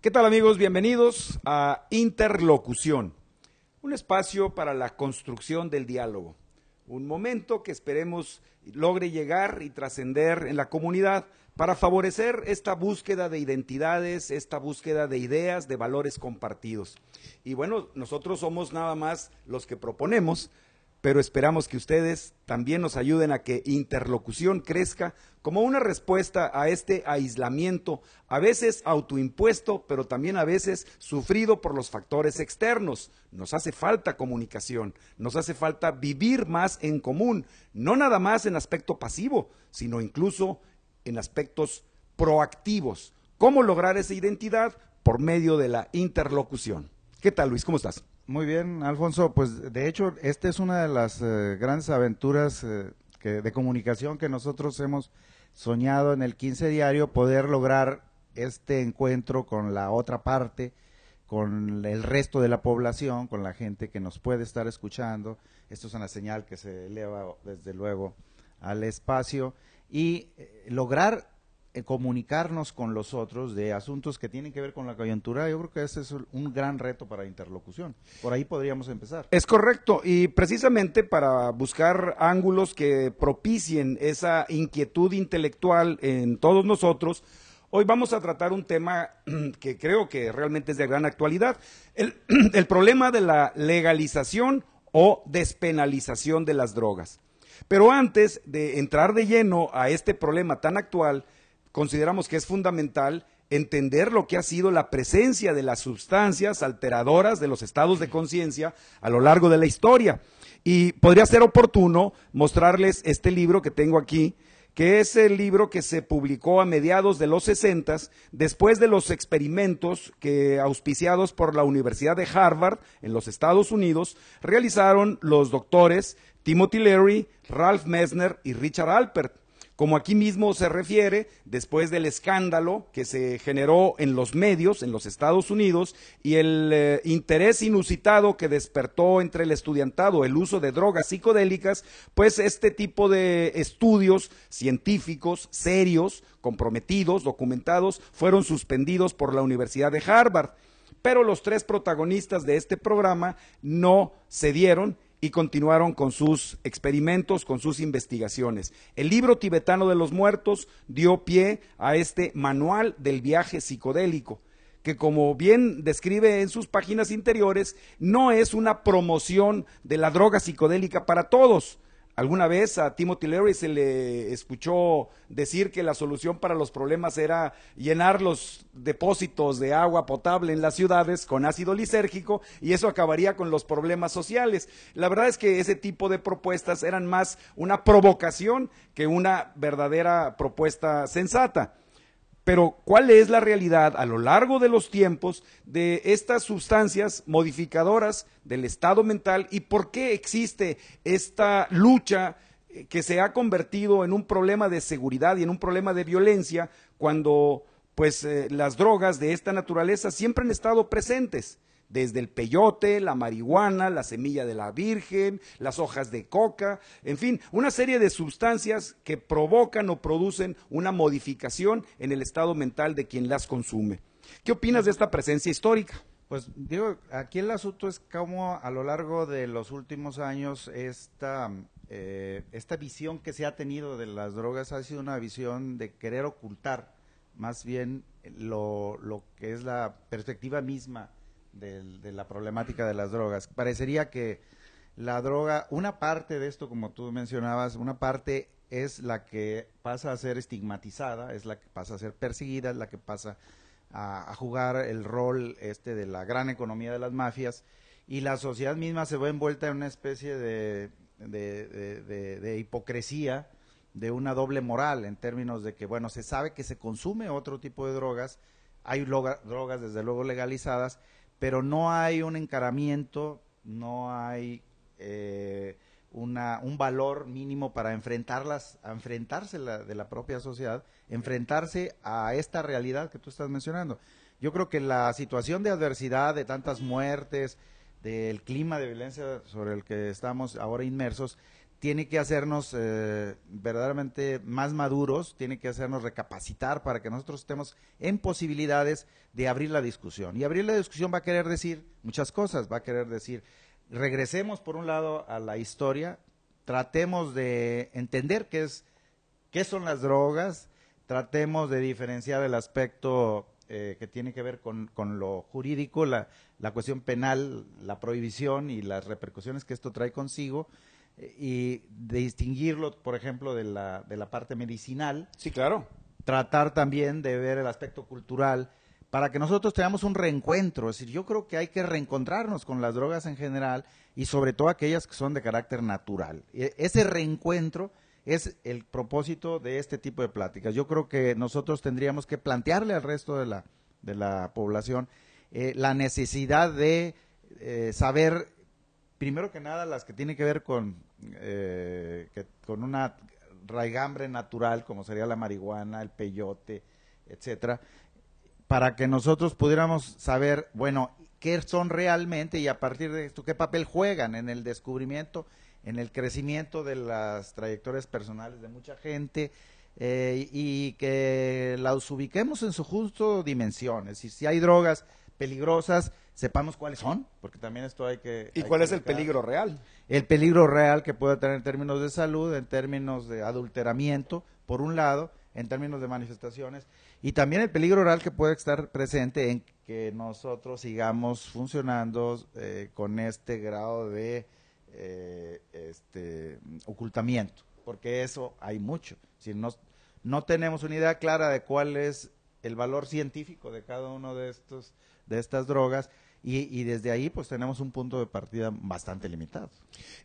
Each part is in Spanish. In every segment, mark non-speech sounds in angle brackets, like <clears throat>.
¿Qué tal amigos? Bienvenidos a Interlocución, un espacio para la construcción del diálogo, un momento que esperemos logre llegar y trascender en la comunidad para favorecer esta búsqueda de identidades, esta búsqueda de ideas, de valores compartidos. Y bueno, nosotros somos nada más los que proponemos, pero esperamos que ustedes también nos ayuden a que interlocución crezca como una respuesta a este aislamiento, a veces autoimpuesto, pero también a veces sufrido por los factores externos. Nos hace falta comunicación, nos hace falta vivir más en común, no nada más en aspecto pasivo, sino incluso en aspectos proactivos. ¿Cómo lograr esa identidad? Por medio de la interlocución. ¿Qué tal, Luis? ¿Cómo estás? Muy bien, Alfonso. Pues de hecho, esta es una de las eh, grandes aventuras eh, de comunicación que nosotros hemos soñado en el 15 diario, poder lograr este encuentro con la otra parte, con el resto de la población, con la gente que nos puede estar escuchando. Esto es una señal que se eleva desde luego al espacio y eh, lograr comunicarnos con los otros de asuntos que tienen que ver con la coyuntura, yo creo que ese es un gran reto para interlocución. Por ahí podríamos empezar. Es correcto, y precisamente para buscar ángulos que propicien esa inquietud intelectual en todos nosotros, hoy vamos a tratar un tema <clears throat> que creo que realmente es de gran actualidad, el, <clears throat> el problema de la legalización o despenalización de las drogas. Pero antes de entrar de lleno a este problema tan actual, consideramos que es fundamental entender lo que ha sido la presencia de las sustancias alteradoras de los estados de conciencia a lo largo de la historia. Y podría ser oportuno mostrarles este libro que tengo aquí, que es el libro que se publicó a mediados de los sesentas, después de los experimentos que, auspiciados por la Universidad de Harvard en los Estados Unidos, realizaron los doctores Timothy Leary, Ralph Messner y Richard Alpert. Como aquí mismo se refiere, después del escándalo que se generó en los medios en los Estados Unidos y el eh, interés inusitado que despertó entre el estudiantado el uso de drogas psicodélicas, pues este tipo de estudios científicos serios, comprometidos, documentados, fueron suspendidos por la Universidad de Harvard. Pero los tres protagonistas de este programa no cedieron y continuaron con sus experimentos, con sus investigaciones. El libro tibetano de los muertos dio pie a este manual del viaje psicodélico que como bien describe en sus páginas interiores, no es una promoción de la droga psicodélica para todos, Alguna vez a Timothy Leary se le escuchó decir que la solución para los problemas era llenar los depósitos de agua potable en las ciudades con ácido lisérgico y eso acabaría con los problemas sociales. La verdad es que ese tipo de propuestas eran más una provocación que una verdadera propuesta sensata. Pero ¿cuál es la realidad a lo largo de los tiempos de estas sustancias modificadoras del estado mental y por qué existe esta lucha eh, que se ha convertido en un problema de seguridad y en un problema de violencia cuando pues eh, las drogas de esta naturaleza siempre han estado presentes? Desde el peyote, la marihuana, la semilla de la virgen, las hojas de coca, en fin, una serie de sustancias que provocan o producen una modificación en el estado mental de quien las consume. ¿Qué opinas de esta presencia histórica? Pues digo, aquí el asunto es cómo a lo largo de los últimos años esta, eh, esta visión que se ha tenido de las drogas ha sido una visión de querer ocultar más bien lo, lo que es la perspectiva misma de, la problemática de las drogas. Parecería que la droga, una parte de esto, como tú mencionabas, una parte es la que pasa a ser estigmatizada, es la que pasa a ser perseguida, es la que pasa a, jugar el rol este de la gran economía de las mafias y la sociedad misma se ve envuelta en una especie de, de, hipocresía, de una doble moral en términos de que, bueno, se sabe que se consume otro tipo de drogas, hay drogas desde luego legalizadas, pero no hay un encaramiento, no hay eh, una, un valor mínimo para enfrentarlas, enfrentarse de la propia sociedad, enfrentarse a esta realidad que tú estás mencionando. Yo creo que la situación de adversidad, de tantas muertes, del clima de violencia sobre el que estamos ahora inmersos, tiene que hacernos eh, verdaderamente más maduros, tiene que hacernos recapacitar para que nosotros estemos en posibilidades de abrir la discusión. Y abrir la discusión va a querer decir muchas cosas, va a querer decir, regresemos por un lado a la historia, tratemos de entender qué, es, qué son las drogas, tratemos de diferenciar el aspecto eh, que tiene que ver con, con lo jurídico, la, la cuestión penal, la prohibición y las repercusiones que esto trae consigo y distinguirlo, por ejemplo, de la, de la parte medicinal. Sí, claro. Tratar también de ver el aspecto cultural para que nosotros tengamos un reencuentro. Es decir, yo creo que hay que reencontrarnos con las drogas en general y sobre todo aquellas que son de carácter natural. E, ese reencuentro es el propósito de este tipo de pláticas. Yo creo que nosotros tendríamos que plantearle al resto de la, de la población eh, la necesidad de eh, saber primero que nada las que tienen que ver con, eh, con una raigambre natural, como sería la marihuana, el peyote, etcétera, para que nosotros pudiéramos saber, bueno, qué son realmente y a partir de esto, qué papel juegan en el descubrimiento, en el crecimiento de las trayectorias personales de mucha gente eh, y que las ubiquemos en su justo dimensión. Es decir, si hay drogas peligrosas, sepamos cuáles son, porque también esto hay que... ¿Y cuál es el peligro real? El peligro real que puede tener en términos de salud, en términos de adulteramiento, por un lado, en términos de manifestaciones, y también el peligro real que puede estar presente en que nosotros sigamos funcionando eh, con este grado de eh, este, ocultamiento, porque eso hay mucho. Si no, no tenemos una idea clara de cuál es el valor científico de cada uno de estos de estas drogas y, desde ahí pues tenemos un punto de partida bastante limitado.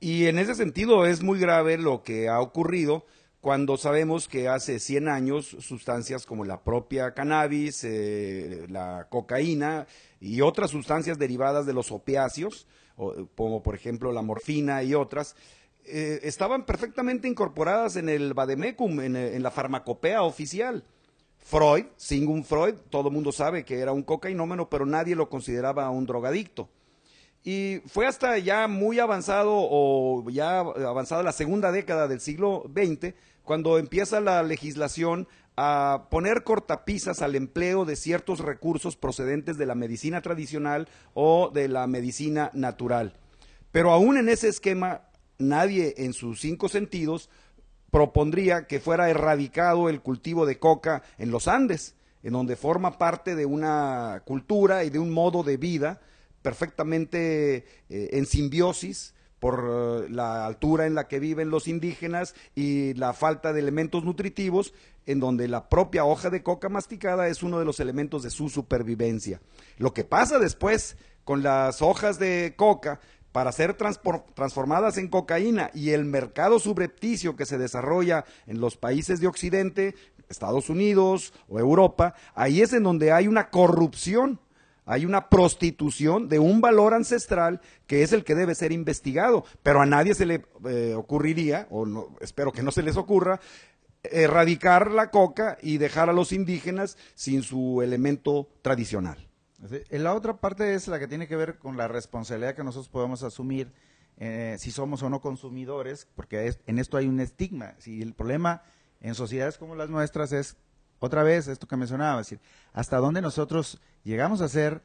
Y en ese sentido es muy grave lo que ha ocurrido cuando sabemos que hace 100 años sustancias como la propia cannabis, eh, la cocaína y otras sustancias derivadas de los opiáceos, como por ejemplo la morfina y otras, eh, estaban perfectamente incorporadas en el vademecum, en la farmacopea oficial. Freud, Sigmund Freud, todo el mundo sabe que era un cocainómeno, pero nadie lo consideraba un drogadicto. Y fue hasta ya muy avanzado o ya avanzada la segunda década del siglo XX cuando empieza la legislación a poner cortapisas al empleo de ciertos recursos procedentes de la medicina tradicional o de la medicina natural. Pero aún en ese esquema, nadie en sus cinco sentidos propondría que fuera erradicado el cultivo de coca en los Andes, en donde forma parte de una cultura y de un modo de vida perfectamente eh, en simbiosis por eh, la altura en la que viven los indígenas y la falta de elementos nutritivos, en donde la propia hoja de coca masticada es uno de los elementos de su supervivencia. Lo que pasa después con las hojas de coca para ser transformadas en cocaína y el mercado subrepticio que se desarrolla en los países de Occidente, Estados Unidos o Europa, ahí es en donde hay una corrupción, hay una prostitución de un valor ancestral que es el que debe ser investigado, pero a nadie se le eh, ocurriría, o no, espero que no se les ocurra, erradicar la coca y dejar a los indígenas sin su elemento tradicional. La otra parte es la que tiene que ver con la responsabilidad que nosotros podemos asumir eh, si somos o no consumidores, porque en esto hay un estigma. Si el problema en sociedades como las nuestras es, otra vez, esto que mencionaba, es decir, hasta dónde nosotros llegamos a ser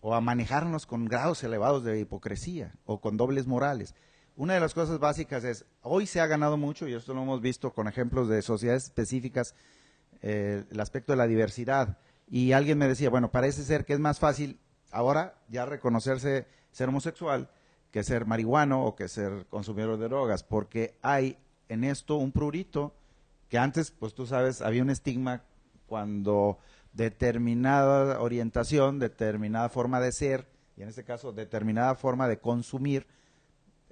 o a manejarnos con grados elevados de hipocresía o con dobles morales. Una de las cosas básicas es, hoy se ha ganado mucho, y esto lo hemos visto con ejemplos de sociedades específicas, eh, el aspecto de la diversidad y alguien me decía, bueno, parece ser que es más fácil ahora ya reconocerse ser homosexual que ser marihuano o que ser consumidor de drogas, porque hay en esto un prurito que antes, pues tú sabes, había un estigma cuando determinada orientación, determinada forma de ser, y en este caso determinada forma de consumir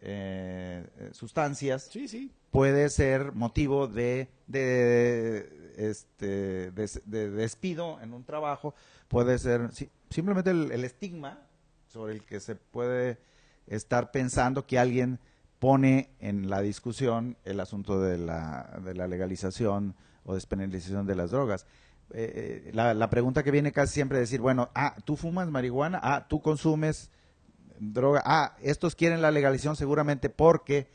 eh, sustancias, sí, sí. puede ser motivo de, de este, de, despido en un trabajo puede ser simplemente el, estigma sobre el que se puede estar pensando que alguien pone en la discusión el asunto de la, de la legalización o despenalización de las drogas. Eh, eh, la, la, pregunta que viene casi siempre es decir, bueno, ah, tú fumas marihuana, ah, tú consumes droga, ah, estos quieren la legalización seguramente porque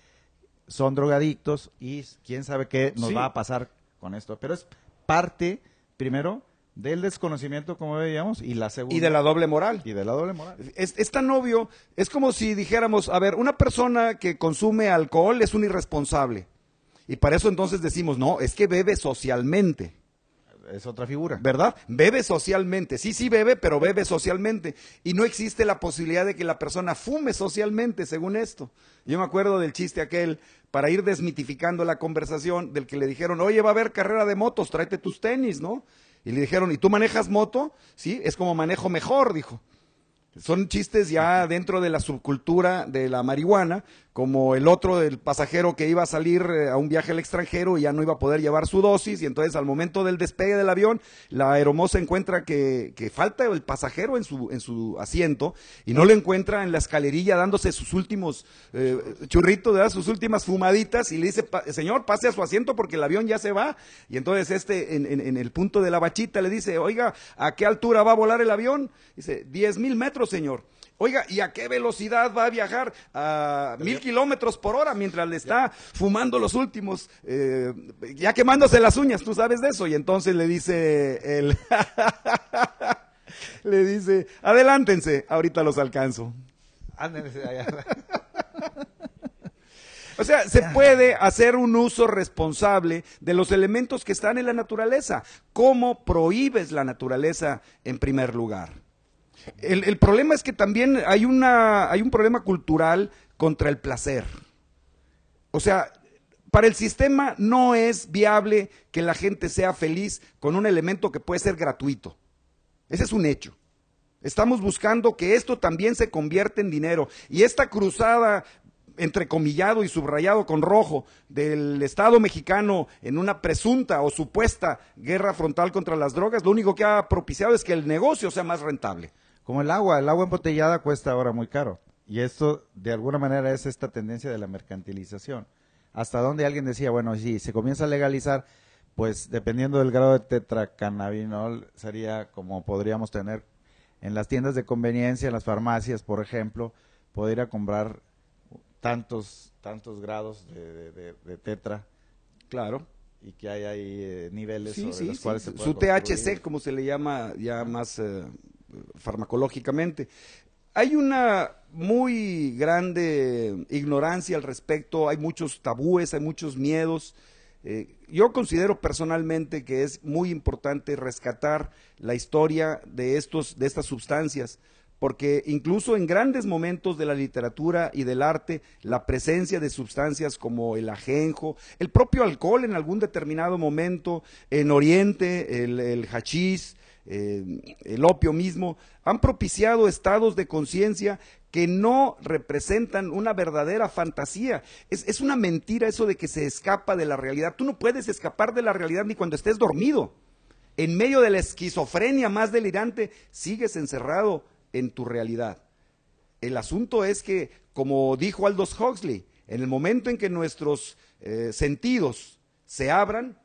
son drogadictos y quién sabe qué nos va a pasar con esto. Pero es parte, primero, del desconocimiento, como veíamos, y la segunda. Y de la doble moral. Y de la doble moral. Es, es, tan obvio, es como si dijéramos, a ver, una persona que consume alcohol es un irresponsable. Y para eso entonces decimos, no, es que bebe socialmente es otra figura. ¿Verdad? Bebe socialmente. Sí, sí bebe, pero bebe socialmente. Y no existe la posibilidad de que la persona fume socialmente, según esto. Yo me acuerdo del chiste aquel, para ir desmitificando la conversación, del que le dijeron, oye, va a haber carrera de motos, tráete tus tenis, ¿no? Y le dijeron, ¿y tú manejas moto? Sí, es como manejo mejor, dijo. Son chistes ya dentro de la subcultura de la marihuana, como el otro del pasajero que iba a salir eh, a un viaje al extranjero y ya no iba a poder llevar su dosis, y entonces al momento del despegue del avión, la aeromoza encuentra que, que falta el pasajero en su, en su asiento y no lo encuentra en la escalerilla dándose sus últimos eh, churritos, sus últimas fumaditas, y le dice, señor, pase a su asiento porque el avión ya se va. Y entonces este, en, en, el punto de la bachita, le dice, oiga, ¿a qué altura va a volar el avión? Dice, diez mil metros, señor. Oiga, ¿y a qué velocidad va a viajar? A mil kilómetros por hora mientras le está fumando los últimos, eh, ya quemándose las uñas, tú sabes de eso. Y entonces le dice el, <laughs> le dice, adelántense, ahorita los alcanzo. O sea, se puede hacer un uso responsable de los elementos que están en la naturaleza. ¿Cómo prohíbes la naturaleza en primer lugar? El, problema es que también hay, una, hay un problema cultural contra el placer. O sea, para el sistema no es viable que la gente sea feliz con un elemento que puede ser gratuito. Ese es un hecho. Estamos buscando que esto también se convierta en dinero. Y esta cruzada entrecomillado y subrayado con rojo del Estado mexicano en una presunta o supuesta guerra frontal contra las drogas, lo único que ha propiciado es que el negocio sea más rentable. Como el agua, el agua embotellada cuesta ahora muy caro. Y esto, de alguna manera, es esta tendencia de la mercantilización. Hasta donde alguien decía, bueno, si se comienza a legalizar, pues dependiendo del grado de tetracannabinol, sería como podríamos tener en las tiendas de conveniencia, en las farmacias, por ejemplo, podría comprar tantos, tantos grados de, tetra. Claro. Y que hay ahí eh, niveles sobre los cuales se puede Su THC, como se le llama ya más eh, farmacológicamente. Hay una muy grande ignorancia al respecto, hay muchos tabúes, hay muchos miedos. Eh, yo considero personalmente que es muy importante rescatar la historia de, estos, de estas sustancias, porque incluso en grandes momentos de la literatura y del arte, la presencia de sustancias como el ajenjo, el propio alcohol en algún determinado momento, en Oriente, el, el hachís, eh, el opio mismo, han propiciado estados de conciencia que no representan una verdadera fantasía. Es, es, una mentira eso de que se escapa de la realidad. Tú no puedes escapar de la realidad ni cuando estés dormido. En medio de la esquizofrenia más delirante, sigues encerrado en tu realidad. El asunto es que, como dijo Aldous Huxley, en el momento en que nuestros eh, sentidos se abran,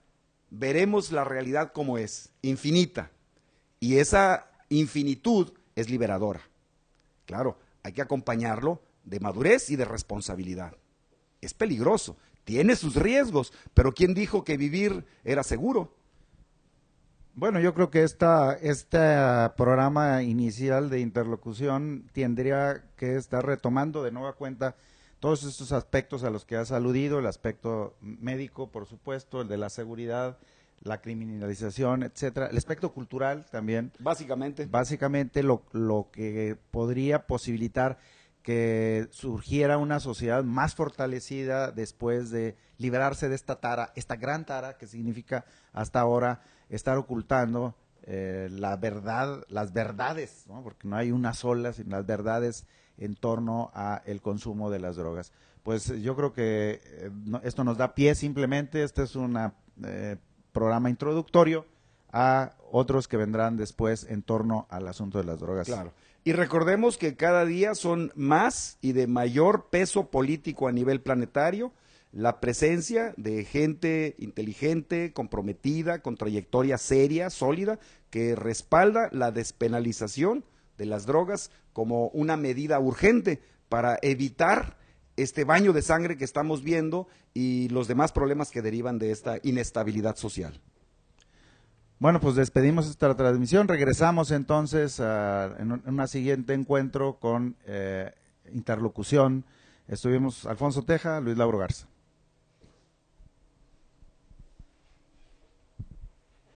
veremos la realidad como es, infinita. Y esa infinitud es liberadora. Claro, hay que acompañarlo de madurez y de responsabilidad. Es peligroso, tiene sus riesgos, pero ¿quién dijo que vivir era seguro? Bueno, yo creo que esta, este programa inicial de interlocución tendría que estar retomando de nueva cuenta todos estos aspectos a los que has aludido, el aspecto médico, por supuesto, el de la seguridad, la criminalización, etcétera, el aspecto cultural también. Básicamente. Básicamente lo, lo que podría posibilitar que surgiera una sociedad más fortalecida después de liberarse de esta tara, esta gran tara que significa hasta ahora estar ocultando eh, la verdad, las verdades, porque no hay una sola, sino las verdades en torno a el consumo de las drogas. Pues yo creo que eh, esto nos da pie simplemente, esta es eh, programa introductorio a otros que vendrán después en torno al asunto de las drogas. Claro. Y recordemos que cada día son más y de mayor peso político a nivel planetario la presencia de gente inteligente, comprometida, con trayectoria seria, sólida, que respalda la despenalización de las drogas como una medida urgente para evitar este baño de sangre que estamos viendo y los demás problemas que derivan de esta inestabilidad social. Bueno, pues despedimos esta transmisión. Regresamos entonces en un siguiente encuentro con eh, interlocución. Estuvimos Alfonso Teja, Luis Lauro Garza.